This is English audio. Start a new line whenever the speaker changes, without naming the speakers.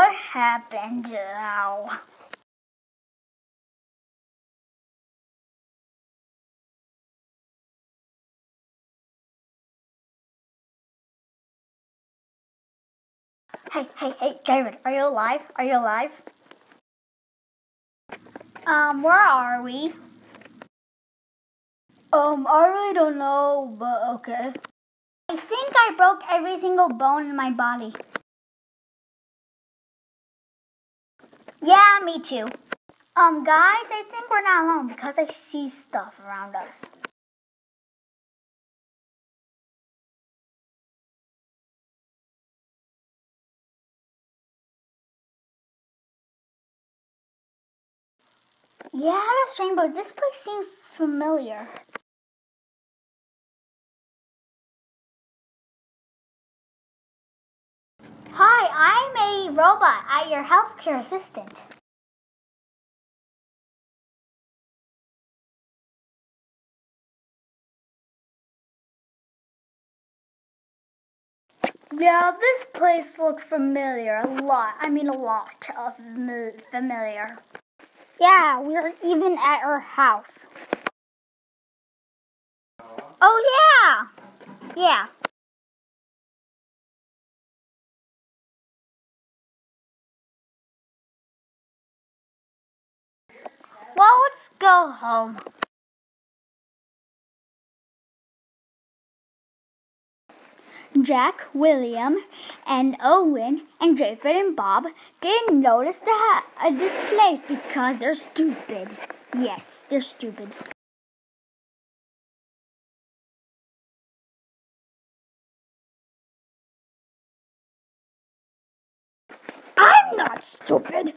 happened? now? Hey, hey, hey, David, are you alive? Are you alive? Um, where are we? Um, I really don't know, but okay. I think I broke every single bone in my body. Yeah, me too. Um, guys, I think we're not alone because I see stuff around us. Yeah, that's Rainbow. This place seems familiar. Robot at your healthcare assistant. Yeah, this place looks familiar. A lot. I mean, a lot of familiar. Yeah, we're even at our house. Oh, yeah. Yeah. Let's go home. Jack, William, and Owen, and Japhet and Bob didn't notice the uh, this place because they're stupid. Yes, they're stupid. I'm not stupid.